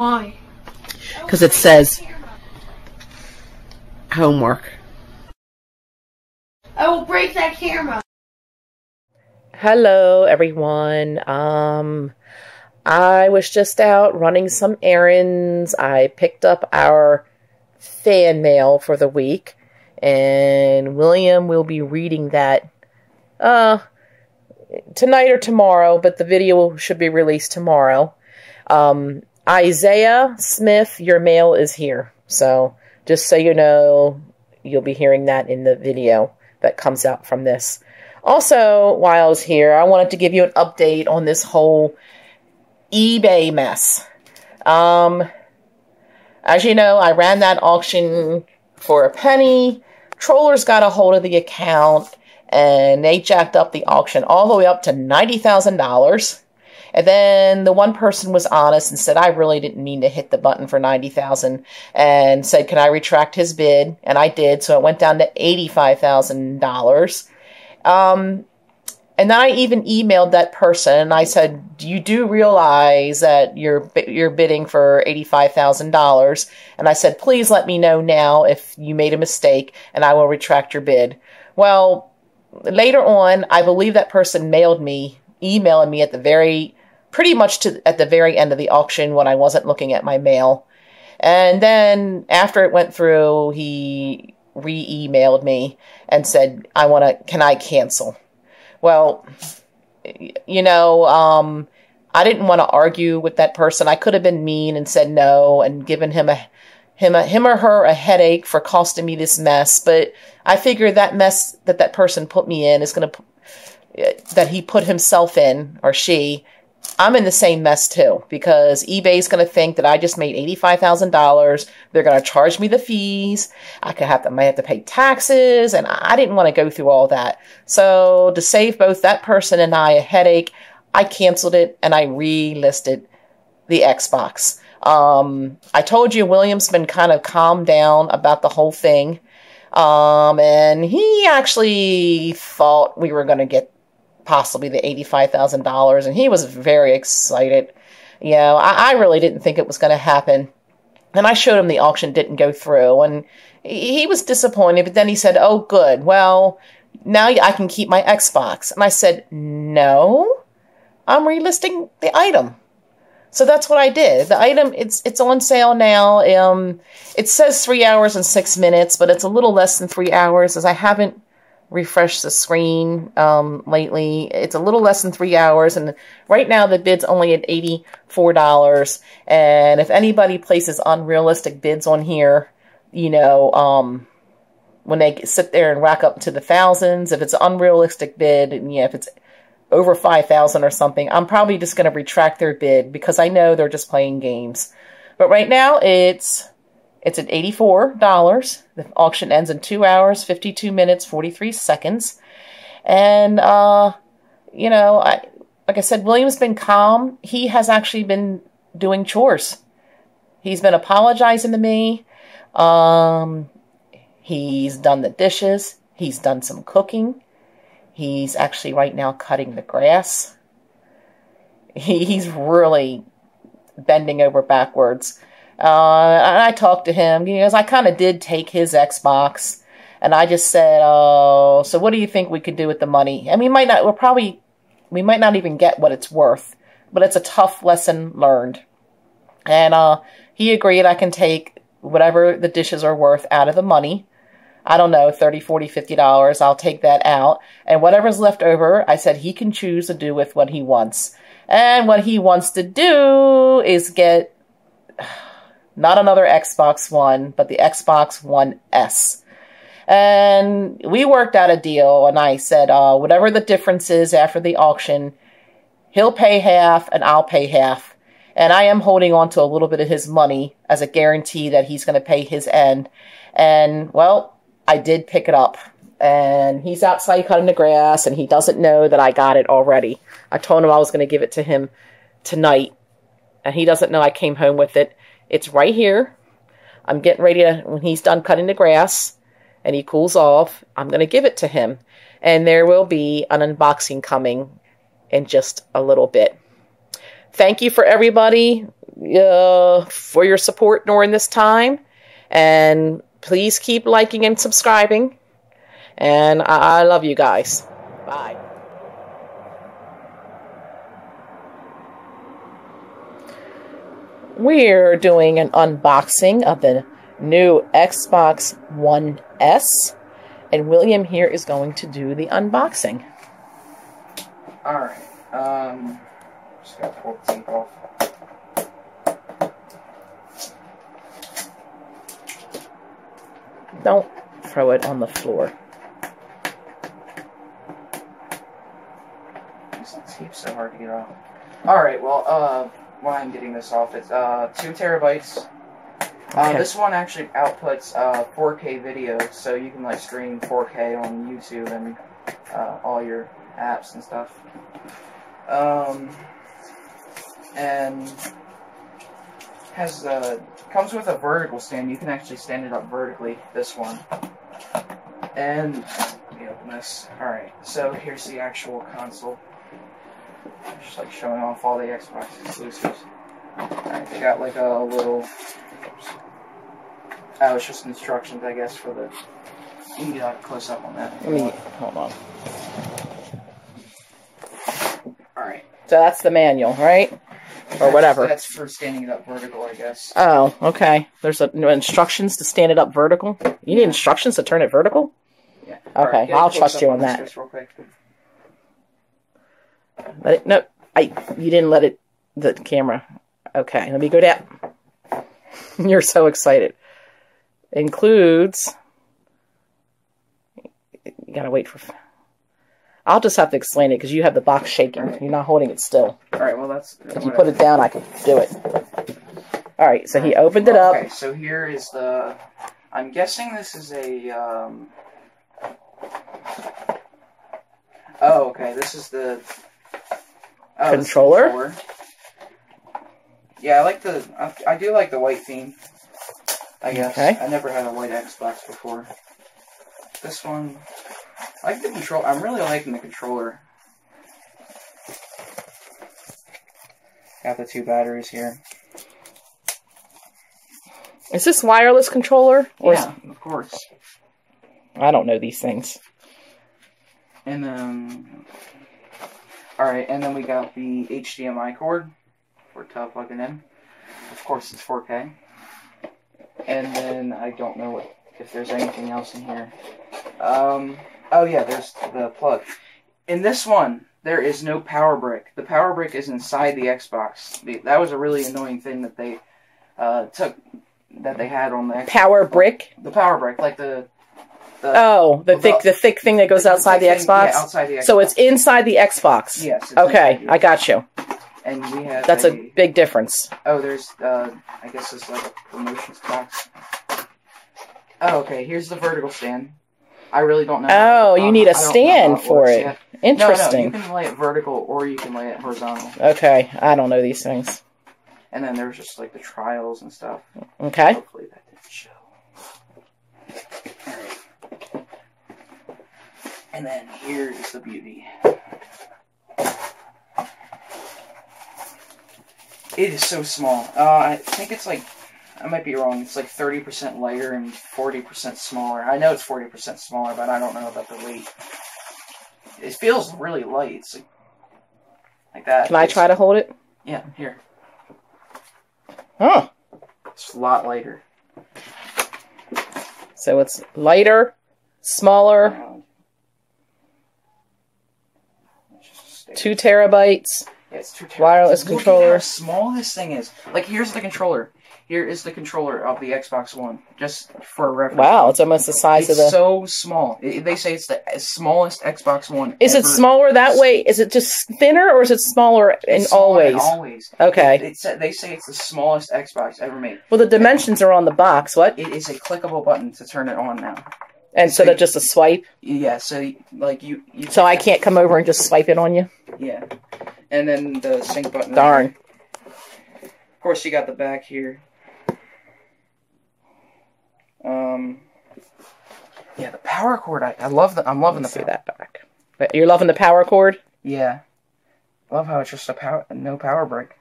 Why? Because it says homework. I will break that camera. Hello, everyone. Um, I was just out running some errands. I picked up our fan mail for the week, and William will be reading that uh tonight or tomorrow, but the video should be released tomorrow. Um, Isaiah Smith, your mail is here. So just so you know, you'll be hearing that in the video that comes out from this. Also, while I was here, I wanted to give you an update on this whole eBay mess. Um, as you know, I ran that auction for a penny. Trollers got a hold of the account and they jacked up the auction all the way up to $90,000. And then the one person was honest and said, I really didn't mean to hit the button for 90,000 and said, can I retract his bid? And I did. So it went down to $85,000. Um, and then I even emailed that person and I said, you do realize that you're, you're bidding for $85,000. And I said, please let me know now if you made a mistake and I will retract your bid. Well, later on, I believe that person mailed me, emailing me at the very pretty much to at the very end of the auction when I wasn't looking at my mail. And then after it went through, he re-emailed me and said, "I want to. Can I cancel?" Well, you know, um, I didn't want to argue with that person. I could have been mean and said no and given him a him a, him or her a headache for costing me this mess. But I figured that mess that that person put me in is going to that he put himself in or she I'm in the same mess too because eBay's going to think that I just made $85,000. They're going to charge me the fees. I could have to, might have to pay taxes and I didn't want to go through all that. So to save both that person and I a headache, I canceled it and I relisted the Xbox. Um, I told you William's been kind of calmed down about the whole thing. Um, and he actually thought we were going to get possibly the $85,000. And he was very excited. You know, I, I really didn't think it was going to happen. And I showed him the auction didn't go through. And he was disappointed. But then he said, Oh, good. Well, now I can keep my Xbox. And I said, No, I'm relisting the item. So that's what I did. The item it's it's on sale now. Um, it says three hours and six minutes, but it's a little less than three hours, as I haven't refresh the screen um, lately. It's a little less than three hours, and right now the bid's only at $84. And if anybody places unrealistic bids on here, you know, um, when they sit there and rack up to the thousands, if it's an unrealistic bid, and yeah, if it's over 5,000 or something, I'm probably just going to retract their bid because I know they're just playing games. But right now it's it's at $84. The auction ends in 2 hours, 52 minutes, 43 seconds. And, uh, you know, I, like I said, William's been calm. He has actually been doing chores. He's been apologizing to me. Um, he's done the dishes. He's done some cooking. He's actually right now cutting the grass. He, he's really bending over backwards uh, and I talked to him because I kind of did take his Xbox, and I just said, "Oh, so what do you think we could do with the money?" I mean, might not. We're probably we might not even get what it's worth, but it's a tough lesson learned. And uh, he agreed I can take whatever the dishes are worth out of the money. I don't know, 30, 40, 50 dollars. I'll take that out. And whatever's left over, I said he can choose to do with what he wants. And what he wants to do is get not another Xbox One, but the Xbox One S. And we worked out a deal, and I said, uh, whatever the difference is after the auction, he'll pay half and I'll pay half. And I am holding on to a little bit of his money as a guarantee that he's going to pay his end. And, well, I did pick it up. And he's outside cutting the grass, and he doesn't know that I got it already. I told him I was going to give it to him tonight, and he doesn't know I came home with it. It's right here. I'm getting ready to, when he's done cutting the grass and he cools off, I'm going to give it to him. And there will be an unboxing coming in just a little bit. Thank you for everybody uh, for your support during this time. And please keep liking and subscribing. And I, I love you guys. Bye. We're doing an unboxing of the new Xbox One S. And William here is going to do the unboxing. Alright, um, just gotta pull the tape off. Don't throw it on the floor. This tape's so hard to get off. Alright, well, uh, why I'm getting this off, it's, uh, two terabytes. Uh, this one actually outputs, uh, 4K video, so you can, like, stream 4K on YouTube and, uh, all your apps and stuff. Um, and has, uh, comes with a vertical stand. You can actually stand it up vertically, this one. And, let me open this. Alright, so here's the actual console. Just like showing off all the Xbox exclusives. They got like a little. Oops. Oh, it's just instructions, I guess, for the. You can get a close up on that. Let me hold on. Alright. So that's the manual, right? Or That's- whatever. That's for standing it up vertical, I guess. Oh, okay. There's a, no instructions to stand it up vertical. You need instructions to turn it vertical. Yeah. Okay, a I'll trust you on that. Just real quick. Let it, no, I. You didn't let it. The camera. Okay, let me go down. You're so excited. Includes. You gotta wait for. I'll just have to explain it because you have the box shaking. You're not holding it still. Alright, well, that's. If you put it down, I can do it. All right, so he opened it up. Okay, so here is the. I'm guessing this is a. Um, oh, okay. This is the. Oh, this is the Controller? Yeah, I like the. I, I do like the white theme. I guess. Okay. I never had a white Xbox before. This one. I like the control. I'm really liking the controller. Got the two batteries here. Is this wireless controller? Or is- yeah, of course. I don't know these things. And then, all right, and then we got the HDMI cord for to plug it in. Of course, it's 4K. And then I don't know what if there's anything else in here. Um, oh yeah, there's the plug. In this one, there is no power brick. The power brick is inside the Xbox. The- That was a really annoying thing that they uh, took that they had on the Xbox. Power brick. the power brick, like the the Oh, the Well, thick, the thick thing that goes outside the thing- Xbox. Yeah, outside the Xbox. So it's inside the Xbox. yes. Okay, I got you. And we have That's a big difference. Oh, there's, uh, I guess it's like a promotions box. Oh, okay, here's the vertical stand. I really don't know. Oh, you um, need a stand for works it. yet. No, no, you Interesting. can lay it vertical or you can lay it horizontal. Okay, I don't know these things. And then there's just like the trials and stuff. Okay. Hopefully that didn't show. And then here is the beauty. It is so small. Uh, I think it's like, I might be wrong, it's like 30% lighter and 40% smaller. I know it's 40% smaller, but I don't know about the weight. It feels really light. It's like, like that. Can I It's- try to hold it? Yeah, here. Oh, It's a lot lighter. so it's lighter, smaller, Let's just stay- two terabytes. Yeah, it's two terabytes. wireless Look at controller. How small this thing is. Like here's the controller. Here is the controller of the Xbox One, just for reference. Wow, it's almost the size It's of the. so small. I- They say it's the smallest Xbox One. Is it smaller that way? Is it just thinner, or is it smaller in It's all smaller in ways? Okay. It, sa- they say it's the smallest Xbox ever made. Well, the dimensions are on the box. What? It is a clickable button to turn it on now. And so that just a swipe. Yeah, so like you. you So I can't come over and just swipe it on you. Yeah. And then the sync button. Darn. Of course, you got the back here. Um. Yeah, the power cord. I, I love the. I'm loving Let's the see that back. But you're loving the power cord. Yeah. Love how it's just a power, no power brick.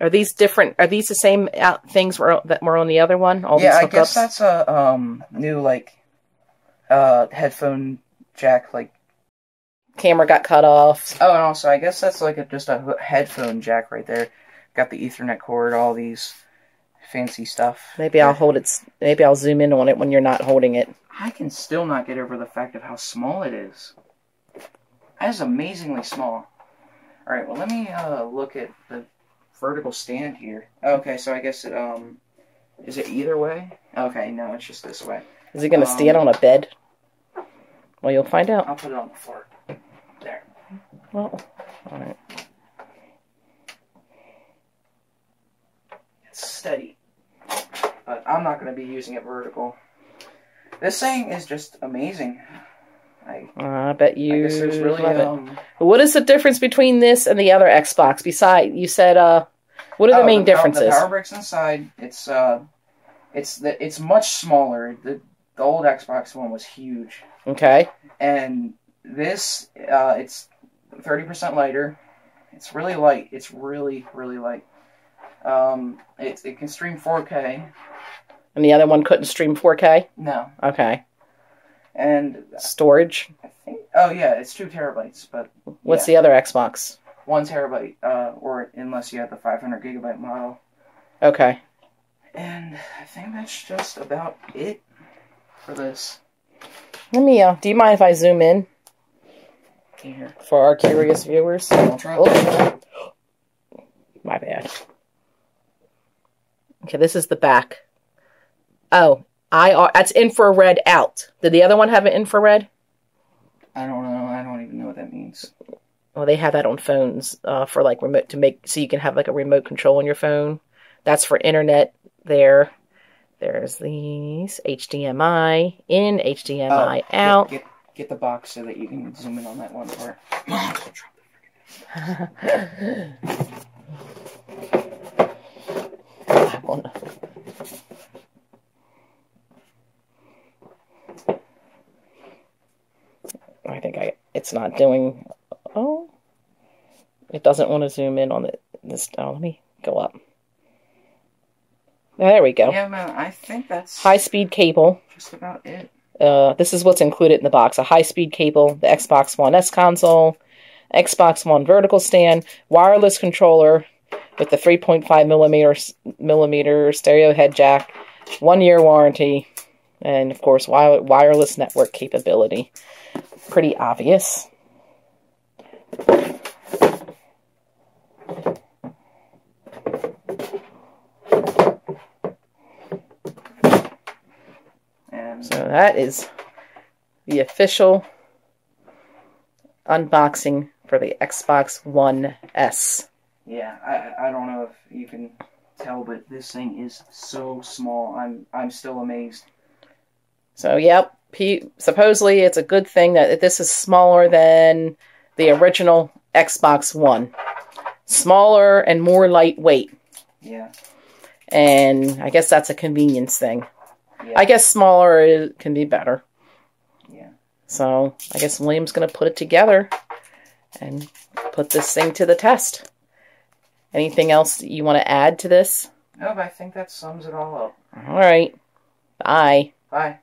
Are these different? Are these the same things were, that were on the other one? All yeah, I guess that's a um new like uh headphone jack like camera got cut off. oh and also I guess that's like a, just a headphone jack right there. Got the Ethernet cord, all these fancy stuff. Maybe I'll hold it. Maybe I'll zoom in on it when you're not holding it. I can still not get over the fact of how small it is. That is amazingly small. Alright, well let me uh, look at the vertical stand here. Okay, so I guess it um is it either way? Okay, no, it's just this way. Is it going to Um, stand on a bed? Well, you'll find out. I'll put it on the floor. There. Well, all right. It's steady. But I'm not gonna be using it vertical. This thing is just amazing. I, I bet you I really love it. um What is the difference between this and the other Xbox? Beside, you said, uh, what are the oh, main pow- differences? The power bricks inside, it's uh, it's the it's much smaller. The the old Xbox one was huge, Okay. and this uh, it's thirty percent lighter. It's really light. It's really really light. Um, it it can stream 4K. And the other one couldn't stream 4K? No, Okay. and Storage? I think oh yeah, it's two terabytes, but What's yeah, the other Xbox? One terabyte, uh, or unless you have the 500 gigabyte model. Okay. And I think that's just about it for this. Let me, uh, do you mind if I zoom in Here. for our curious viewers? Oh. My bad. Okay, this is the back. Oh, IR. That's infrared out. Did the other one have an infrared? I don't know. I don't even know what that means. Well, they have that on phones uh, for like remote to make so you can have like a remote control on your phone. That's for internet. There, there's these HDMI in, HDMI Oh, out. Get, get, get the box so that you can zoom in on that one part. I I think I it's not doing. It doesn't want to zoom in on the, this. Oh, let me go up. There we go. Yeah, man. I think that's High speed cable. just about it. Uh, this is what's included in the box: a high-speed cable, the Xbox One S console, Xbox One vertical stand, wireless controller with the 3.5 millimeter millimeter stereo head jack, one-year warranty, and of course wi- wireless network capability. Pretty obvious. And So that is the official unboxing for the Xbox One S. yeah, I I don't know if you can tell, but this thing is so small. I'm I'm still amazed. So, yep. P- supposedly, it's a good thing that this is smaller than the original Xbox One. Smaller and more lightweight. Yeah. And I guess that's a convenience thing. Yeah. I guess smaller is, can be better. Yeah. So, I guess William's going to put it together and put this thing to the test. Anything else you want to add to this? No, but I think that sums it all up. All right. Bye. Bye.